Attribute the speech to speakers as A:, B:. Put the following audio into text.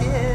A: happy.